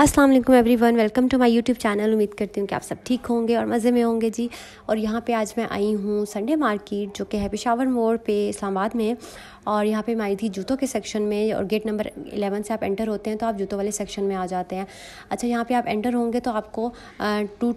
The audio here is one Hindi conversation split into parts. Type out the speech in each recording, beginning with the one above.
अस्सलाम everyone welcome to my YouTube channel. उम्मीद करती हूँ कि आप सब ठीक होंगे और मज़े में होंगे जी। और यहाँ पे आज मैं आई हूँ संडे मार्केट, जो कि है पिशावर मोड़ पे इस्लामाबाद में। और यहाँ पे मैं आई थी जूतों के सेक्शन में और गेट नंबर 11 से आप एंटर होते हैं तो आप जूतों वाले सेक्शन में आ जाते हैं। अच्छा यहाँ पे आप एंटर होंगे तो आपको टू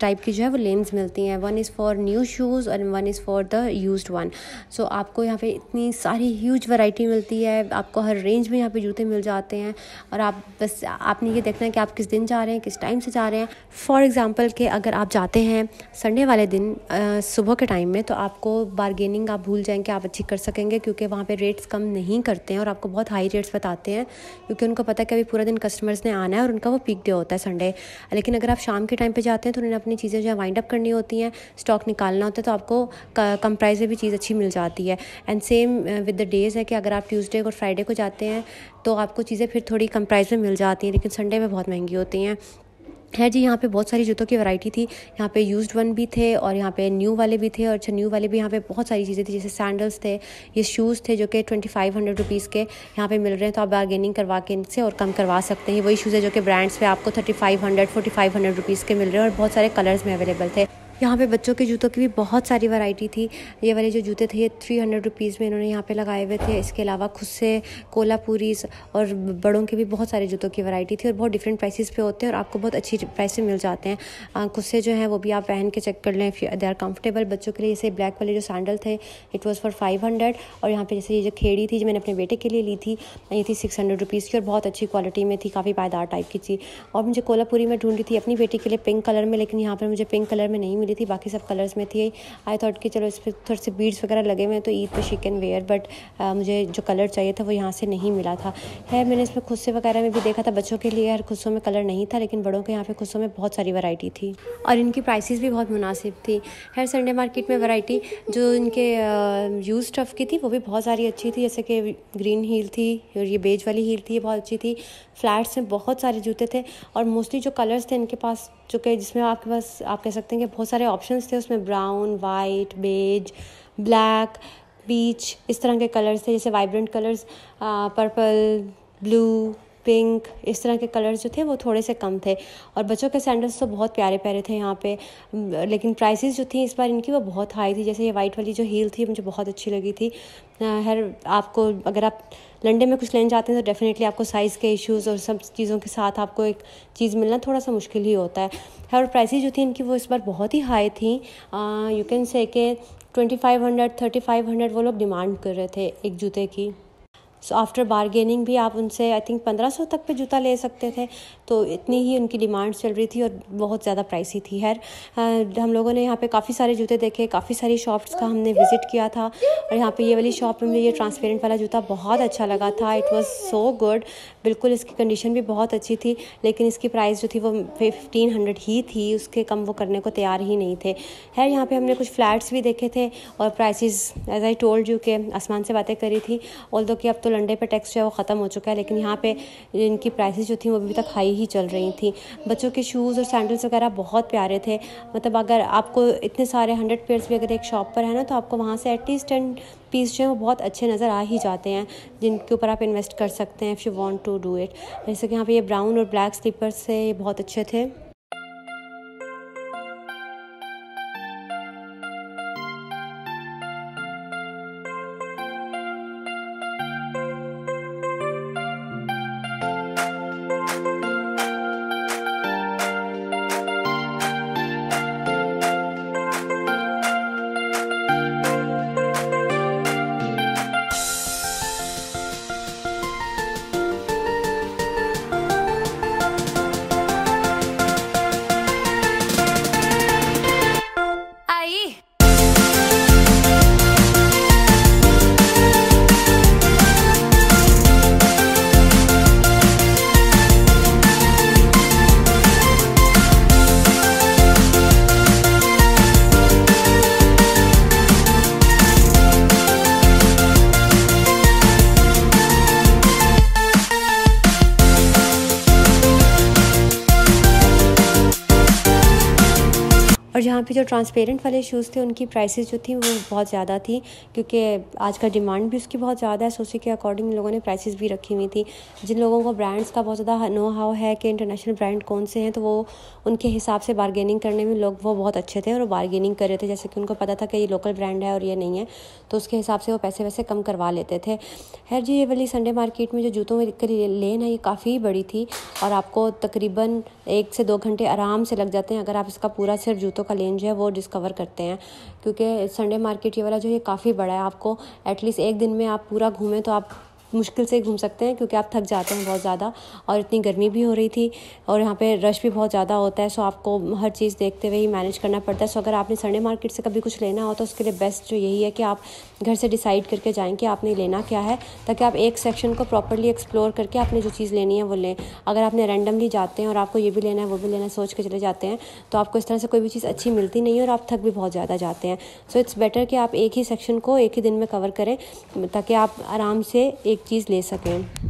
टाइप की जो है वो लेन्स मिलती हैं। One is for new shoes और one is for the use one so आपको यहाँ पे इतनी सारी ह्यूज वैरायटी मिलती है। आपको हर रेंज में यहाँ पे जूते मिल जाते हैं। और आप बस, आपने ये देखना है कि आप किस दिन जा रहे हैं, किस टाइम से जा रहे हैं। फॉर एग्ज़ाम्पल कि अगर आप जाते हैं संडे वाले दिन सुबह के टाइम में तो आपको बारगेनिंग आप भूल जाएँगे आप अच्छी कर सकेंगे क्योंकि वहाँ पे रेट्स कम नहीं करते हैं और आपको बहुत हाई रेट्स बताते हैं, क्योंकि उनको पता है कि अभी पूरा दिन कस्टमर्स ने आना है और उनका वो पीक डे होता है संडे लेकिन अगर आप शाम के टाइम पर जाते हैं तो उन्हें अपनी चीज़ें जो है वाइंड अप करनी होती हैं स्टॉक निकालना होता है तो आपको कम प्राइस में भी चीज़ अच्छी मिल जाती है। And same with the days है कि अगर आप ट्यूसडे और फ्राइडे को जाते हैं तो आपको चीज़ें फिर थोड़ी कम प्राइस में मिल जाती हैं, लेकिन संडे में बहुत महँगी होती हैं। है जी, यहाँ पे बहुत सारी जूतों की वैरायटी थी। यहाँ पे यूज्ड वन भी थे और यहाँ पे न्यू वाले भी थे और अच्छा न्यू वाले भी यहाँ पे बहुत सारी चीज़ें थी, जैसे सैंडल्स थे, ये शूज़ थे जो कि ट्वेंटी फाइव हंड्रेड रुपीज़ के यहाँ पे मिल रहे हैं। तो आप बार्गेनिंग करवा के इनसे और कम करवा सकते हैं। वही शूज़ है जो कि ब्रांड्स पे आपको thirty five hundred forty five hundred rupees के मिल रहे हैं और बहुत सारे कलर्स में अवेलेबल थे। यहाँ पे बच्चों के जूतों की भी बहुत सारी वैरायटी थी। ये वाले जो जूते थे, ये थ्री हंड्रेड रुपीज़ में इन्होंने यहाँ पे लगाए हुए थे। इसके अलावा खुद से कोलापुरी और बड़ों के भी बहुत सारे जूतों की वैरायटी थी और बहुत डिफरेंट प्राइसेस पे होते हैं और आपको बहुत अच्छी प्राइस मिल जाते हैं। खुद से जो है वो भी आप पहन के चेक कर लें। दे आर कम्फर्टेबल बच्चों के लिए। जैसे ब्लैक वाले जो सैंडल थे it was for five hundred और यहाँ पे जैसे ये जो खेड़ी थी जो मैंने अपने बेटे के लिए ली थी, ये थी सिक्स हंड्रेड रुपीज़ की और बहुत अच्छी क्वालिटी में थी, काफ़ी पायदार टाइप की थी। और मुझे कोलापुरी में ढूंढी थी अपनी बेटी के लिए पिंक कलर में, लेकिन यहाँ पर मुझे पिंक कलर में नहीं मिली थी, बाकी सब कलर कलर्स में थी। आई थॉट कि चलो इस पर थोड़े से बीड्स वगैरह लगे हुए हैं तो ईद पे शी कैन वेयर बट मुझे जो कलर चाहिए था वो यहाँ से नहीं मिला था। है मैंने इसमें खुस्से वगैरह में भी देखा था, बच्चों के लिए हर खुस्सों में कलर नहीं था, लेकिन बड़ों के यहाँ पे खुस्सों में बहुत सारी वैरायटी थी। और इनकी प्राइसेस भी बहुत मुनासिब थी। हर संडे मार्केट में वैरायटी जो इनके यूज़ स्टफ़ की थी, वो भी बहुत सारी अच्छी थी, जैसे कि ग्रीन हील थी, और ये बेज वाली हील थी, ये बहुत अच्छी थी। फ्लैट्स में बहुत सारे जूते थे और मोस्टली जो कलर्स थे इनके पास, जो कि जिसमें आपके पास, आप कह सकते हैं कि बहुत सारे ऑप्शंस थे, उसमें brown white beige black peach इस तरह के कलर्स थे, जैसे vibrant colours purple blue pink, इस तरह के कलर्स जो थे वो थोड़े से कम थे। और बच्चों के सैंडल्स तो बहुत प्यारे प्यारे थे यहाँ पे। लेकिन प्राइसेस जो थी इस बार इनकी वो बहुत हाई थी। जैसे ये वाइट वाली जो हील थी, मुझे बहुत अच्छी लगी थी। हर आपको अगर आप लंडे में कुछ लेने जाते हैं तो डेफिनेटली आपको साइज़ के इश्यूज़ और सब चीज़ों के साथ आपको एक चीज़ मिलना थोड़ा सा मुश्किल ही होता है। और प्राइसेस जो थी इनकी वो इस बार बहुत ही हाई थी। यू कैन से के twenty five hundred thirty five hundred वो लोग डिमांड कर रहे थे एक जूते की। सो आफ्टर बारगेनिंग भी आप उनसे आई थिंक पंद्रह सौ तक पे जूता ले सकते थे। तो इतनी ही उनकी डिमांड चल रही थी और बहुत ज़्यादा प्राइसी थी, खैर। हम लोगों ने यहाँ पे काफ़ी सारे जूते देखे, काफ़ी सारी शॉप्स का हमने विज़िट किया था और यहाँ पे ये वाली शॉप में मुझे ये ट्रांसपेरेंट वाला जूता बहुत अच्छा लगा था। इट वॉज़ सो गुड बिल्कुल इसकी कंडीशन भी बहुत अच्छी थी, लेकिन इसकी प्राइस जो थी वो फिफ्टीन हंड्रेड ही थी। उसके कम वो करने को तैयार ही नहीं थे। खैर, यहाँ पे हमने कुछ फ्लैट्स भी देखे थे और prices as I told you के आसमान से बातें करी थी। ऑल कि अब तो लंडे पे टैक्स जो है वो ख़त्म हो चुका है, लेकिन यहाँ पे इनकी प्राइसेस जो थी वो अभी तक हाई ही चल रही थी। बच्चों के शूज़ और सैंडल्स वगैरह बहुत प्यारे थे। मतलब अगर आपको इतने सारे हंड्रेड पेयर्स भी अगर एक शॉप पर है ना तो आपको वहाँ से एटलीस्ट टेन पीस जो है वो बहुत अच्छे नज़र आ ही जाते हैं, जिनके ऊपर आप इन्वेस्ट कर सकते हैं if you want to do it जैसे कि यहाँ पे ये ब्राउन और ब्लैक स्लीपर्स ये बहुत अच्छे थे। यहाँ पे जो ट्रांसपेरेंट वाले शूज़ थे, उनकी प्राइसेस जो थी, वो बहुत ज़्यादा थी, क्योंकि आज का डिमांड भी उसकी बहुत ज़्यादा है सो उसी के अकॉर्डिंग लोगों ने प्राइसेस भी रखी हुई थी। जिन लोगों को ब्रांड्स का बहुत ज़्यादा नो हाउ है कि इंटरनेशनल ब्रांड कौन से हैं तो वो उनके हिसाब से बारगेनिंग करने में लोग वो बहुत अच्छे थे और वो बारगेनिंग कर रहे थे। जैसे कि उनको पता था कि ये लोकल ब्रांड है और ये नहीं है तो उसके हिसाब से वो पैसे वैसे कम करवा लेते थे। खैर जी, ये वाली संडे मार्केट में जो जूतों की लेन है, ये काफ़ी बड़ी थी और आपको तकरीबन एक से दो घंटे आराम से लग जाते हैं। अगर आप इसका पूरा सिर्फ़ जूतों का लेन जो है, वो डिस्कवर करते हैं। क्योंकि संडे मार्केट ये वाला जो ये काफ़ी बड़ा है। आपको एटलीस्ट एक दिन में आप पूरा घूमें तो आप मुश्किल से घूम सकते हैं, क्योंकि आप थक जाते हैं बहुत ज़्यादा और इतनी गर्मी भी हो रही थी और यहाँ पे रश भी बहुत ज़्यादा होता है सो आपको हर चीज़ देखते हुए ही मैनेज करना पड़ता है। सो अगर आपने संडे मार्केट से कभी कुछ लेना हो तो उसके लिए बेस्ट जो यही है कि आप घर से डिसाइड करके जाएँ कि आपने लेना क्या है, ताकि आप एक सेक्शन को प्रॉपरली एक्सप्लोर करके आपने जो चीज़ लेनी है वो लें। अगर आपने रैंडमली जाते हैं और आपको ये भी लेना है, वो भी लेना है, सोच के चले जाते हैं तो आपको इस तरह से कोई भी चीज़ अच्छी मिलती नहीं है और आप थक भी बहुत ज़्यादा जाते हैं। सो इट्स बेटर कि आप एक ही सेक्शन को एक ही दिन में कवर करें, ताकि आप आराम से एक चीज़ ले सकें।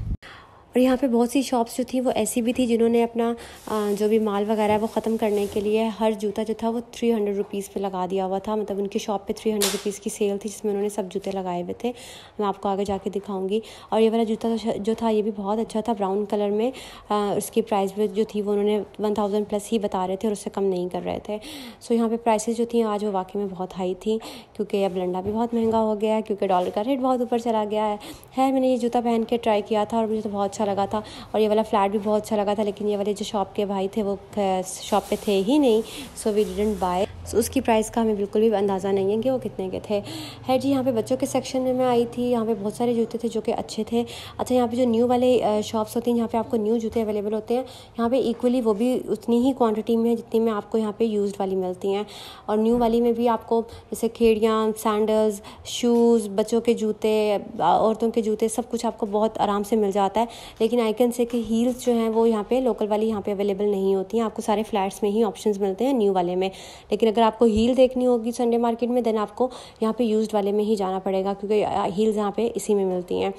और यहाँ पे बहुत सी शॉप्स जो थी, वो ऐसी भी थी जिन्होंने अपना जो भी माल वगैरह है वो ख़त्म करने के लिए हर जूता जो था वो थ्री हंड्रेड रुपीज़ पर लगा दिया हुआ था। मतलब उनकी शॉप पे थ्री हंड्रेड रुपीज़ की सेल थी जिसमें उन्होंने सब जूते लगाए हुए थे। मैं आपको आगे जाके दिखाऊँगी। और ये वाला जूता जो था ये भी बहुत अच्छा था ब्राउन कलर में। उसकी प्राइस भी जो थी वो उन्होंने वन थाउज़ेंड प्लस ही बता रहे थे और उससे कम नहीं कर रहे थे। सो यहाँ पर प्राइसेस जो थी आज वो वाकई में बहुत हाई थी क्योंकि अब लंडा भी बहुत महँगा हो गया है क्योंकि डॉलर का रेट बहुत ऊपर चला गया है। है मैंने ये जूता पहन के ट्राई किया था और मुझे तो बहुत अच्छा लगा था और ये वाला फ्लैट भी बहुत अच्छा लगा था, लेकिन ये वाले जो शॉप के भाई थे वो शॉप पे थे ही नहीं so we didn't buy so उसकी प्राइस का हमें बिल्कुल भी अंदाज़ा नहीं है कि वो कितने के थे। है जी, यहाँ पे बच्चों के सेक्शन में मैं आई थी। यहाँ पे बहुत सारे जूते थे जो कि अच्छे थे। अच्छा यहाँ पे जो न्यू वाले शॉप्स होती हैं यहाँ पे आपको न्यू जूते अवेलेबल होते हैं, यहाँ पे इक्वली वो भी उतनी ही क्वांटिटी में है जितनी में आपको यहाँ पे यूज़ वाली मिलती हैं। और न्यू वाली में भी आपको जैसे खेड़ियाँ सैंडल्स शूज़ बच्चों के जूते औरतों के जूते, सब कुछ आपको बहुत आराम से मिल जाता है। लेकिन आई कैन से कि हील्स जो हैं वो यहाँ पे लोकल वाली यहाँ पे अवेलेबल नहीं होती हैं। आपको सारे फ्लैट्स में ही ऑप्शन मिलते हैं न्यू वाले में। लेकिन अगर आपको हील देखनी होगी संडे मार्केट में देन आपको यहाँ पे यूज्ड वाले में ही जाना पड़ेगा, क्योंकि हील्स यहाँ पे इसी में मिलती हैं।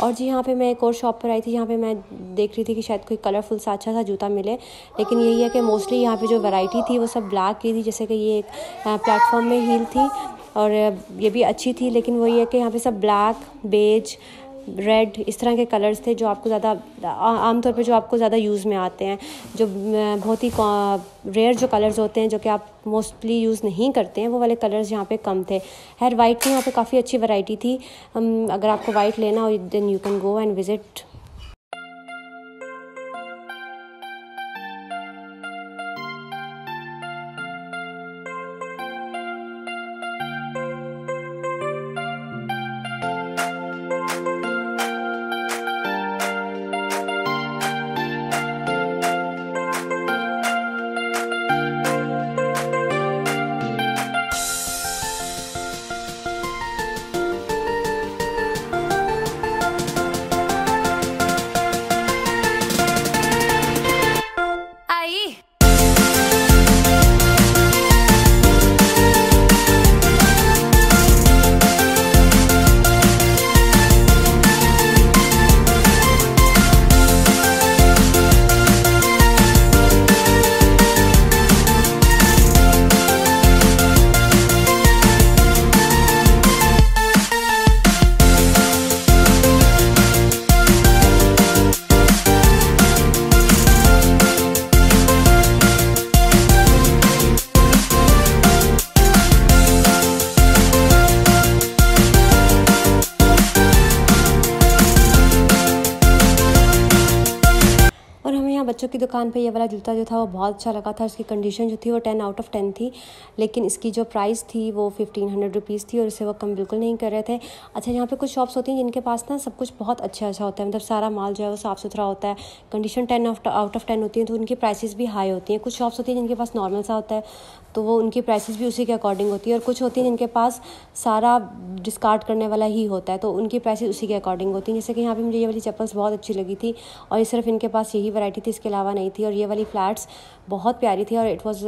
और जी, यहाँ पे मैं एक और शॉप पर आई थी, यहाँ पे मैं देख रही थी कि शायद कोई कलरफुल सा अच्छा सा जूता मिले, लेकिन यही है कि मोस्टली यहाँ पे जो वैरायटी थी, वो सब ब्लैक की थी, जैसे कि ये एक प्लेटफॉर्म में हील थी, और ये भी अच्छी थी, लेकिन वही है कि यहाँ पे सब ब्लैक बेज रेड इस तरह के कलर्स थे जो आपको ज़्यादा आमतौर पर जो आपको ज़्यादा यूज़ में आते हैं। जो बहुत ही रेयर जो कलर्स होते हैं, जो कि आप मोस्टली यूज़ नहीं करते हैं, वो वाले कलर्स यहाँ पे कम थे। हेयर वाइट में यहाँ पे काफ़ी अच्छी वैरायटी थी। अगर आपको वाइट लेना हो then you can go and visit दुकान पे ये वाला जूता जो था वो बहुत अच्छा लगा था। उसकी कंडीशन जो थी वो टेन आउट ऑफ़ टेन थी। लेकिन इसकी जो प्राइस थी वो फिफ्टीन हंड्रेड रुपीज़ थी और इसे वो कम बिल्कुल नहीं कर रहे थे। अच्छा यहाँ पे कुछ शॉप्स होती हैं जिनके पास ना सब कुछ बहुत अच्छा अच्छा होता है। मतलब सारा माल जो है वो साफ़ सुथरा होता है। Condition ten out of ten होती है तो उनकी प्राइसेस भी हाई होती हैं। कुछ शॉप्स होती हैं जिनके पास नॉर्मल सा होता है। तो वो उनकी प्राइसेस भी उसी के अकॉर्डिंग होती है और कुछ होती हैं जिनके पास सारा डिस्कार्ड करने वाला ही होता है तो उनकी प्राइसेस उसी के अकॉर्डिंग होती हैं। जैसे कि यहाँ पे मुझे ये वाली चप्पल्स बहुत अच्छी लगी थी और ये सिर्फ़ इनके पास यही वैरायटी थी इसके अलावा नहीं थी। और ये वाली फ्लैट्स बहुत प्यारी थी और इट वॉज़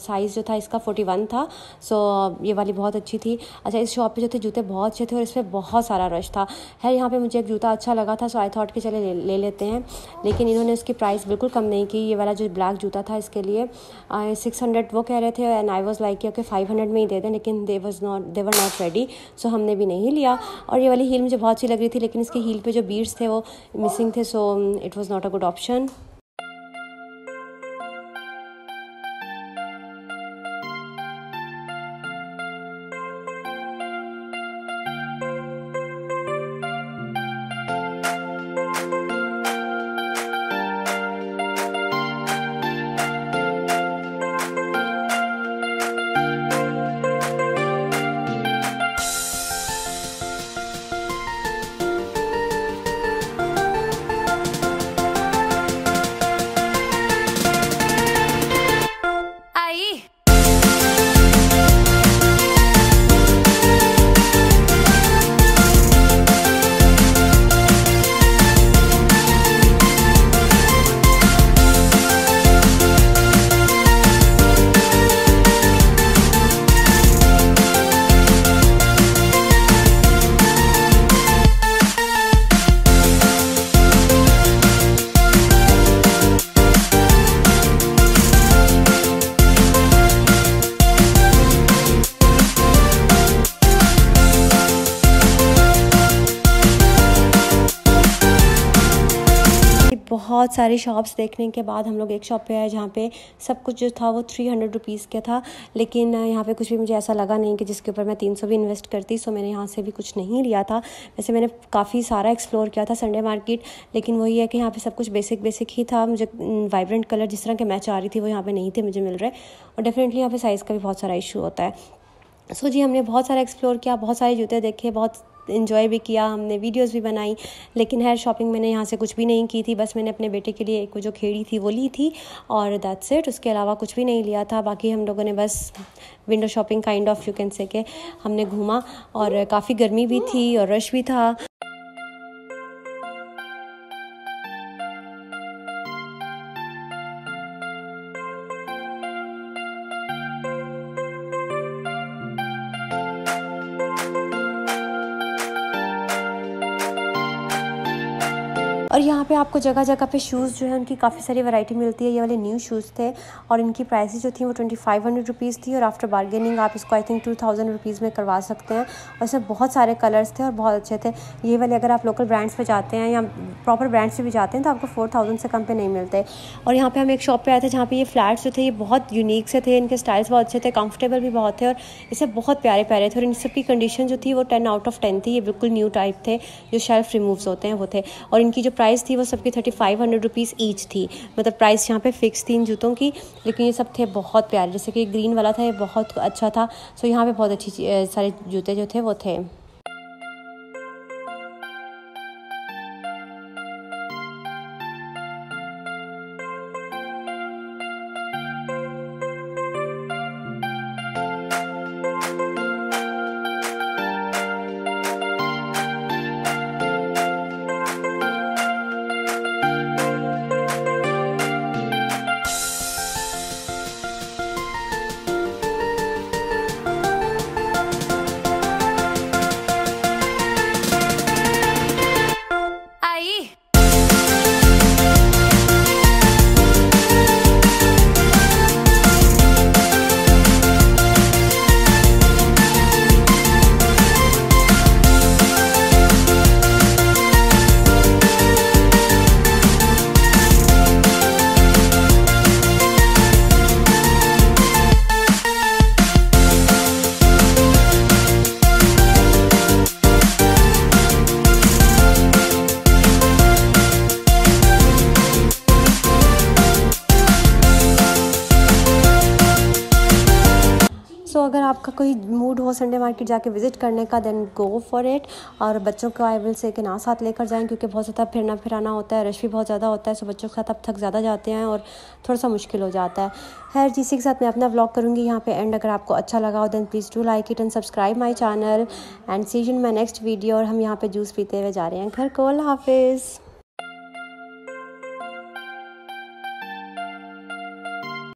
साइज़ जो था इसका फोर्टी वन था। सो ये वाली बहुत अच्छी थी। अच्छा इस शॉप पे जो थे जूते बहुत अच्छे थे और इस पर बहुत सारा रश था। है यहाँ पे मुझे एक जूता अच्छा लगा था सो आई थॉट कि चले ले, ले लेते हैं। लेकिन इन्होंने उसकी प्राइस बिल्कुल कम नहीं की। ये वाला जो ब्लैक जूता था इसके लिए सिक्स हंड्रेड वो कह रहे थे and I was like okay five hundred में ही दे दें, लेकिन they was not they were not ready so हमने भी नहीं लिया। और ये वाली हील मुझे बहुत अच्छी लग रही थी, लेकिन इसके हील पे जो बीड्स थे वो मिसिंग थे so it was not a good option बहुत सारे शॉप्स देखने के बाद हम लोग एक शॉप पे आए जहाँ पे सब कुछ जो था वो थ्री हंड्रेड रुपीज़ का था। लेकिन यहाँ पे कुछ भी मुझे ऐसा लगा नहीं कि जिसके ऊपर मैं तीन सौ भी इन्वेस्ट करती सो मैंने यहाँ से भी कुछ नहीं लिया था। वैसे मैंने काफ़ी सारा एक्सप्लोर किया था संडे मार्केट लेकिन वही है कि यहाँ पर सब कुछ बेसिक बेसिक ही था। मुझे वाइब्रेंट कलर जिस तरह के मैच आ रही थी वो यहाँ पर नहीं थे मुझे मिल रहे। और डेफिनेटली यहाँ पर साइज़ का भी बहुत सारा इशू होता है। सो जी, हमने बहुत सारा एक्सप्लोर किया, बहुत सारे जूते देखे, बहुत इन्जॉय भी किया, हमने वीडियोस भी बनाई, लेकिन हेयर शॉपिंग मैंने यहाँ से कुछ भी नहीं की थी, बस मैंने अपने बेटे के लिए एक जो खेड़ी थी, वो ली थी, और दैट सेट उसके अलावा कुछ भी नहीं लिया था, बाकी हम लोगों ने बस window shopping kind of you can say के, हमने घूमा, और काफ़ी गर्मी भी थी और रश भी था। पे आपको जगह जगह पे शूज़ जो है, उनकी काफ़ी सारी वैरायटी मिलती है। ये वाले न्यू शूज़ थे और इनकी प्राइसेस जो थी वो ट्वेंटी फाइव हंड्रेड रुपीज़ थी और आफ्टर बार्गेनिंग आप इसको I think two thousand rupees में करवा सकते हैं। और इसमें बहुत सारे कलर्स थे और बहुत अच्छे थे। ये वाले अगर आप लोकल ब्रांड्स पर जाते हैं या प्रॉपर ब्रांड्स पर भी जाते हैं तो आपको फोर थाउज़ेंड से कम पे नहीं मिलते। और यहाँ पर हम एक शॉप पर आए थे जहाँ पर ये फ्लैट्स जो थे, ये बहुत यूनिक से थे। इनके स्टाइल्स बहुत अच्छे थे कम्फर्टेबल भी बहुत थे और इसे बहुत प्यारे प्यारे थे। और इन सबकी कंडीशन जो थी वो टेन आउट ऑफ़ टेन थी। ये बिल्कुल न्यू टाइप थे, जो शेल्फ रिमूव्स होते हैं, वो थे। और इनकी जो प्राइस थी वो सबकी thirty five hundred rupees each थी। मतलब प्राइस यहाँ पे फिक्स थी इन जूतों की, लेकिन ये सब थे बहुत प्यारे। जैसे कि ग्रीन वाला था, ये बहुत अच्छा था। सो यहाँ पे बहुत अच्छी सारे जूते जो थे वो थे। आपका कोई मूड हो संडे मार्केट जाके विज़िट करने का देन गो फॉर इट और बच्चों को आई विल से कि ना साथ लेकर जाएँ, क्योंकि बहुत ज़्यादा फिरना फिराना होता है रश भी बहुत ज़्यादा होता है सो बच्चों के साथ अब थक ज़्यादा जाते हैं और थोड़ा सा मुश्किल हो जाता है। खैर जिसी के साथ मैं अपना ब्लॉग करूँगी। यहाँ पे एंड अगर आपको अच्छा लगा हो then please do like it and subscribe my channel and see in my next video और हम यहाँ पर जूस पीते हुए जा रहे हैं। घर को हाफिज़।